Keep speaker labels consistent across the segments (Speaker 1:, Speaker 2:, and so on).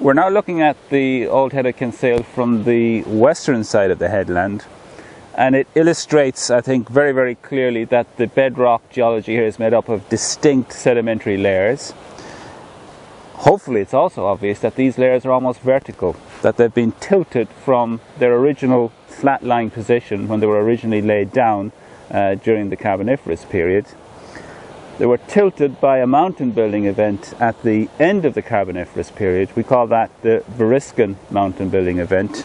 Speaker 1: We're now looking at the Old Head of Kinsale from the western side of the headland and it illustrates, I think, very, very clearly that the bedrock geology here is made up of distinct sedimentary layers. Hopefully it's also obvious that these layers are almost vertical, that they've been tilted from their original flat-lying position when they were originally laid down uh, during the Carboniferous period they were tilted by a mountain building event at the end of the Carboniferous period. We call that the Variscan mountain building event.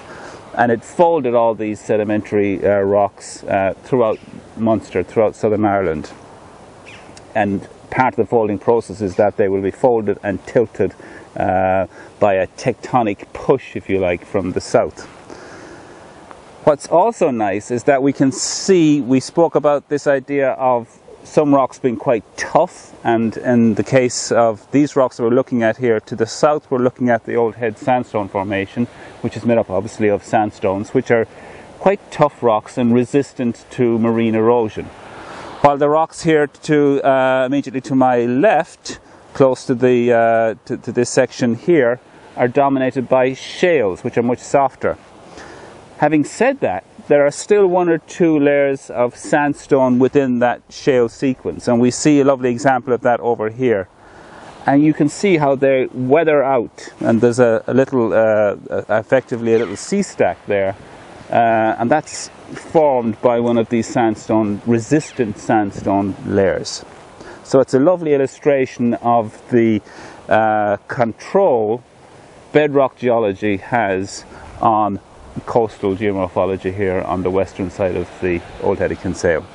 Speaker 1: And it folded all these sedimentary uh, rocks uh, throughout Munster, throughout southern Ireland. And part of the folding process is that they will be folded and tilted uh, by a tectonic push, if you like, from the south. What's also nice is that we can see, we spoke about this idea of some rocks being quite tough and in the case of these rocks that we're looking at here to the south we're looking at the old head sandstone formation which is made up obviously of sandstones which are quite tough rocks and resistant to marine erosion. While the rocks here to uh, immediately to my left close to the uh, to, to this section here are dominated by shales which are much softer having said that there are still one or two layers of sandstone within that shale sequence and we see a lovely example of that over here. And you can see how they weather out and there's a, a little uh, effectively a little sea stack there uh, and that's formed by one of these sandstone resistant sandstone layers. So it's a lovely illustration of the uh, control bedrock geology has on coastal geomorphology here on the western side of the Old Head of Kinsale.